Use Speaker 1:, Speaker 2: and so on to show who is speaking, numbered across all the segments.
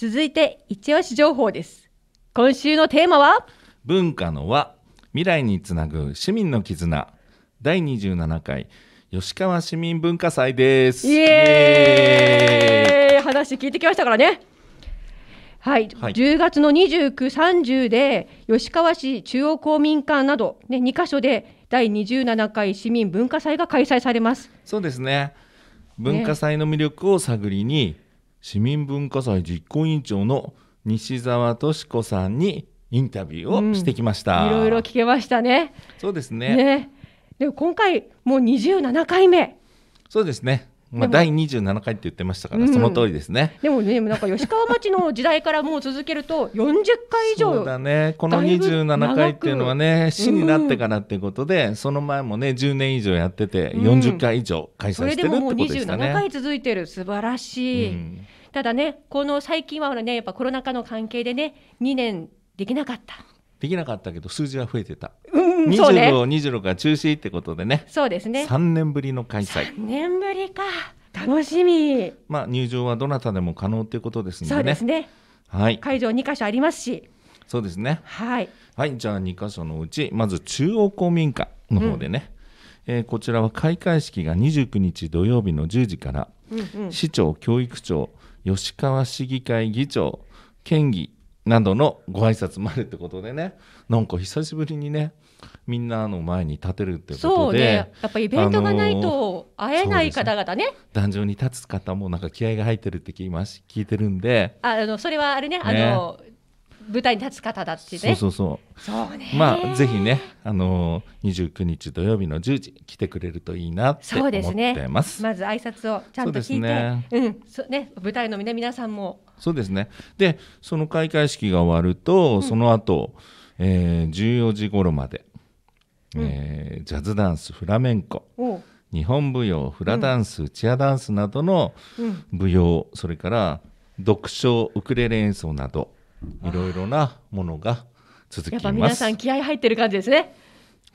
Speaker 1: 続いて一押し情報です。今週のテーマは？
Speaker 2: 文化の輪。未来につなぐ市民の絆。第27回。吉川市民文化祭です。
Speaker 1: イエーイ！話聞いてきましたからね。はい、
Speaker 2: はい。
Speaker 1: 10月の29、30で吉川市中央公民館など、ね、2カ所で第27回市民文化祭が開催されます。
Speaker 2: そうですね。文化祭の魅力を探りに、市民文化祭実行委員長の西澤敏子さんにインタビューをしてきました、
Speaker 1: いろいろ聞けましたね。
Speaker 2: そうですね。
Speaker 1: ね。でも今回、もう27回目。
Speaker 2: そうですね。まあ、
Speaker 1: でも。
Speaker 2: 第27回って言ってましたから、
Speaker 1: うん。
Speaker 2: その通りですね。
Speaker 1: でもね、なんか吉川町の時代からもう続けると、40回以上、
Speaker 2: そうだね。この
Speaker 1: だいぶ
Speaker 2: 27回っていうのはね市になってからってことで、その前もね10年以上やってて
Speaker 1: うん
Speaker 2: 40回以上開
Speaker 1: そ
Speaker 2: 催してるって
Speaker 1: れでももう27
Speaker 2: ことでしたね。
Speaker 1: 回続いてる、素晴らしい。
Speaker 2: うん
Speaker 1: ただね、この最近はほらね、やっぱコロナ禍の関係でね、2年できなかった。
Speaker 2: できなかったけど数字は増えてた、
Speaker 1: うん、そうね。
Speaker 2: 25、26が中止ってことでね
Speaker 1: そうですね。
Speaker 2: 3年ぶりの開催、
Speaker 1: 3年ぶりか。楽しみ。
Speaker 2: まあ、入場はどなたでも可能ということですのでね
Speaker 1: そうですね。
Speaker 2: はい
Speaker 1: 会場2カ所ありますし。
Speaker 2: そうですね
Speaker 1: はい。
Speaker 2: はいじゃあ2箇所のうちまず中央公民館の方でね、えーこちらは開会式が29日土曜日の10時から
Speaker 1: うんうん。
Speaker 2: 市長、教育長、吉川市議会議長、県議などのご挨拶もあるってことでね、なんか久しぶりにね、みんなの前に立てるってこ
Speaker 1: そう
Speaker 2: とで、
Speaker 1: ね。やっぱイベントがないと会えない方々ね。
Speaker 2: 壇上に立つ方もなんか気合が入ってるって聞きます聞いてるんで、
Speaker 1: ああのそれはあれね、あの舞台に立つ方だってね。
Speaker 2: そうそうそ
Speaker 1: そうね。
Speaker 2: う。まあ、ぜひね、あのー、29日土曜日の10時来てくれるといいなって
Speaker 1: そう
Speaker 2: 思っ
Speaker 1: ですね。
Speaker 2: てます。
Speaker 1: まず挨拶をちゃんと聞いて、
Speaker 2: ね。
Speaker 1: うん、そうね、舞台の皆皆さんも、
Speaker 2: そうですね。で、その開会式が終わると、その後、えー14時頃まで、えージャズダンス、フラメンコ、日本舞踊、フラダンス、チアダンスなどの
Speaker 1: うん、
Speaker 2: 舞踊、それから読書、ウクレレ演奏など、いろいろなものが続き
Speaker 1: やっぱ
Speaker 2: ます
Speaker 1: 皆さん。気合入ってる感じですね。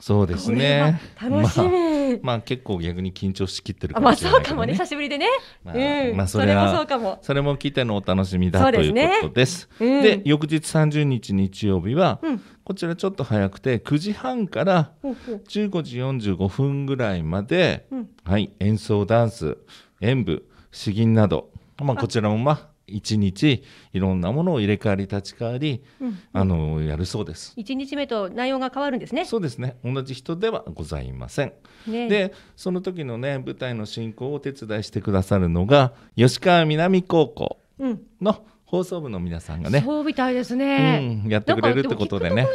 Speaker 2: そうですね。
Speaker 1: は楽しみ。
Speaker 2: まあ、まあ結構逆に緊張しきってるか
Speaker 1: あまあそうかもね。久しぶりでね。
Speaker 2: まあ
Speaker 1: うん、
Speaker 2: まあ
Speaker 1: それ
Speaker 2: は
Speaker 1: そうかも。
Speaker 2: それも来てのお楽しみだということです。
Speaker 1: うん
Speaker 2: で、翌日30日日曜日は、
Speaker 1: うん
Speaker 2: こちらちょっと早くて9時半から
Speaker 1: ほうほう
Speaker 2: 15時45分ぐらいまで、
Speaker 1: うん
Speaker 2: はい、演奏ダンス演舞詩吟など、まあ、こちらもまあ一日いろんなものを入れ替わり立ち替わり、
Speaker 1: うん
Speaker 2: あのやるそうです。
Speaker 1: 1日目と内容が変わるんですね。
Speaker 2: そうですね同じ人ではございません。
Speaker 1: ね
Speaker 2: でその時のね舞台の進行をお手伝いしてくださるのが吉川南高校
Speaker 1: うん、
Speaker 2: の放送部の皆さんがね、
Speaker 1: そうみたいですね。
Speaker 2: うん、やってくれるってことでね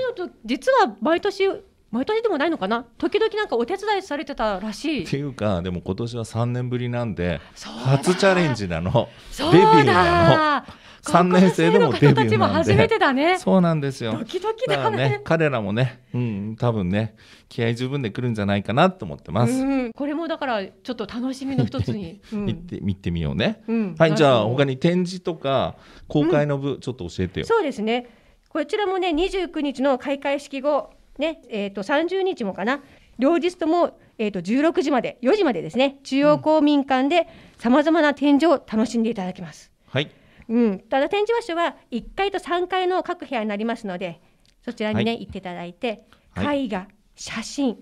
Speaker 1: 実は毎年毎年でもないのかな？時々なんかお手伝いされてたらしい
Speaker 2: って。いうかでも今年は3年ぶりなんで初チャレンジなのデビューな
Speaker 1: だ。
Speaker 2: 3年生でもデビューなんで
Speaker 1: 高校生の方たちも初めてだね
Speaker 2: の。そうなんですよ
Speaker 1: ドキドキ
Speaker 2: だ
Speaker 1: ね
Speaker 2: ね。彼らもね、うん、多分ね気合十分で来るんじゃないかなと思ってます、
Speaker 1: うん、これもだからちょっと楽しみの一つに。うん
Speaker 2: 行って見てみようね、
Speaker 1: うん
Speaker 2: はいじゃあ他に展示とか公開の部、ちょっと教えてよ
Speaker 1: そうですね。こちらもね、29日の開会式後、ね、えっ、と30日もかな。両日ともえっ、と16時まで、4時までですね。中央公民館でさまざまな展示を楽しんでいただきます。
Speaker 2: はい。
Speaker 1: うん、ただ展示場所は1階と3階の各部屋になりますので、そちらにね、
Speaker 2: はい。
Speaker 1: 行っていただいて、
Speaker 2: はい。
Speaker 1: 絵画、写真、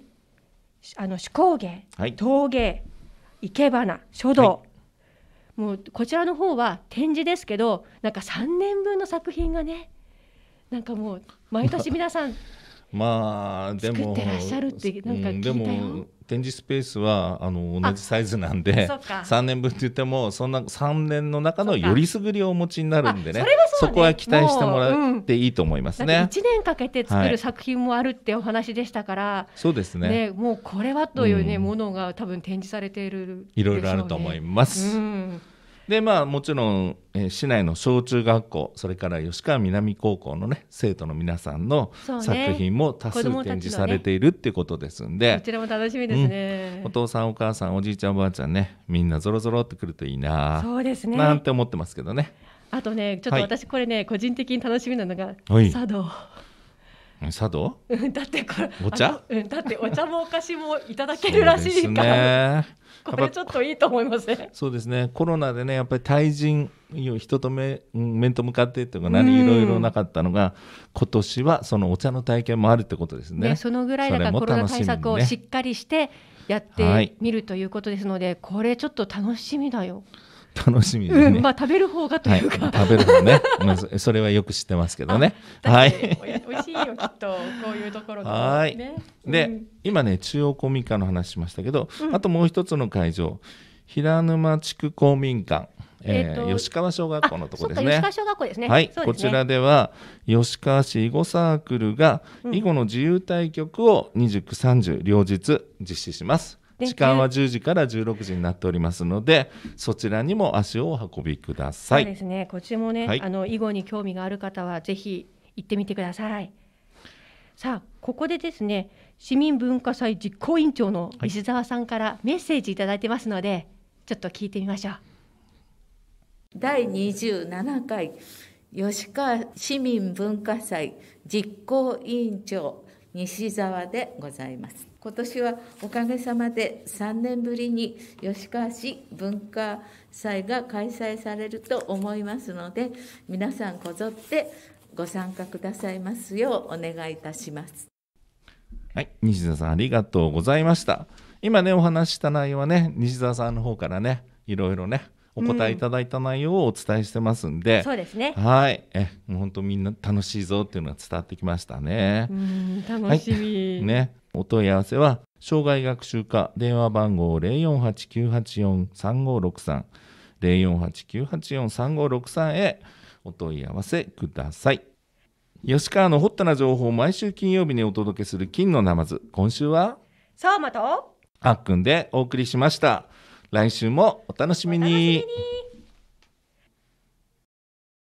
Speaker 1: あの手工芸、
Speaker 2: はい。
Speaker 1: 陶芸、生け花、書道、
Speaker 2: は
Speaker 1: もうこちらの方は展示ですけど、なんか3年分の作品がね、なんかもう毎年皆さん、
Speaker 2: まあでも
Speaker 1: 作ってらっしゃるってなんか聞いたよ。
Speaker 2: うんでも展示スペースはあの同じサイズなんで
Speaker 1: そっか。
Speaker 2: 3年分って言ってもそんな3年の中のよりすぐりをお持ちになるんでね。
Speaker 1: あそ
Speaker 2: こは期待してもら
Speaker 1: ん
Speaker 2: っていいと思いますね。
Speaker 1: 1年かけて作
Speaker 2: はい。
Speaker 1: る作品もあるってお話でしたから、
Speaker 2: そうですね。
Speaker 1: ねもうこれはというね、
Speaker 2: うん。
Speaker 1: ものが多分展示されている
Speaker 2: いろいろあると思います。
Speaker 1: うん
Speaker 2: でまあもちろん、えー市内の小中学校それから吉川南高校のね生徒の皆さんの作品も多数展示されているってことですん
Speaker 1: こ
Speaker 2: で、
Speaker 1: ちらも楽しみですね。
Speaker 2: お父さんお母さんおじいちゃんおばあちゃんねみんなぞろぞろってくるといいな
Speaker 1: そうですね。
Speaker 2: なんて思ってますけどね。
Speaker 1: あとね、ちょっと
Speaker 2: はい
Speaker 1: 私これね、個人的に楽しみなのが、
Speaker 2: はい
Speaker 1: 茶道。
Speaker 2: え茶道
Speaker 1: うんだってこれ
Speaker 2: お茶？
Speaker 1: だってお茶もお菓子もいただけるらしいから、
Speaker 2: ね。
Speaker 1: これちょっといいと思いません？
Speaker 2: そうですね。コロナでねやっぱり対人人と面うん面と向かってっていうか
Speaker 1: うん。
Speaker 2: 何いろいろなかったのが今年はそのお茶の体験もあるってことですね。
Speaker 1: ね、そのぐらいだからコロナ対策をしっかりしてやっ
Speaker 2: はい。
Speaker 1: てみるということですので、これちょっと楽しみだよ。
Speaker 2: 楽しみですね、
Speaker 1: うん、まあ食べる方がと
Speaker 2: はい。いう
Speaker 1: か、
Speaker 2: 食べる方ね、まあ、そそれはよく知ってますけどね。
Speaker 1: だ
Speaker 2: はい。
Speaker 1: 美味しいよきっとこういうところでも
Speaker 2: はい。
Speaker 1: ね。
Speaker 2: で、
Speaker 1: うん。
Speaker 2: 今ね中央公民館の話しましたけど、
Speaker 1: うん。
Speaker 2: あともう一つの会場平沼地区公民館、えー
Speaker 1: え
Speaker 2: 吉川小学校のところですね。
Speaker 1: 吉川小学校ですね。
Speaker 2: はい、
Speaker 1: ね。
Speaker 2: こちらでは吉川市囲碁サークルが
Speaker 1: うん
Speaker 2: 囲碁の自由対局を29、30両日実施します。
Speaker 1: で
Speaker 2: 時間は10時から16時になっておりますので、そちらにも足をお運びください。
Speaker 1: そうですね。こっちもね、
Speaker 2: はい
Speaker 1: あの囲碁に興味がある方はぜひ行ってみてください。さあここでですね市民文化祭実行委員長の石澤さんからメッセージいただいてますので、ちょっと聞いてみましょう。
Speaker 3: 第27回吉川市民文化祭実行委員長西澤でございます今年はおかげさまで3年ぶりに吉川市文化祭が開催されると思いますので皆さんこぞってご参加くださいますようお願いいたします
Speaker 2: はい、西澤さんありがとうございました。今ねお話しした内容はね西澤さんの方からねいろいろねお答えいただいた内容をお伝えしてますんで、
Speaker 1: そうですね。
Speaker 2: はい、えもう本当みんな楽しいぞっていうのが伝わってきましたね
Speaker 1: う。ん楽しみ。
Speaker 2: ね、お問い合わせは障害学習課電話番号零四八九八四三五六三零四八九八四三五六三へお問い合わせください。吉川のホットな情報を毎週金曜日にお届けする金のナマズ。今週は？
Speaker 1: そうまと
Speaker 2: あっくんでお送りしました。来週もお楽しみ
Speaker 1: に。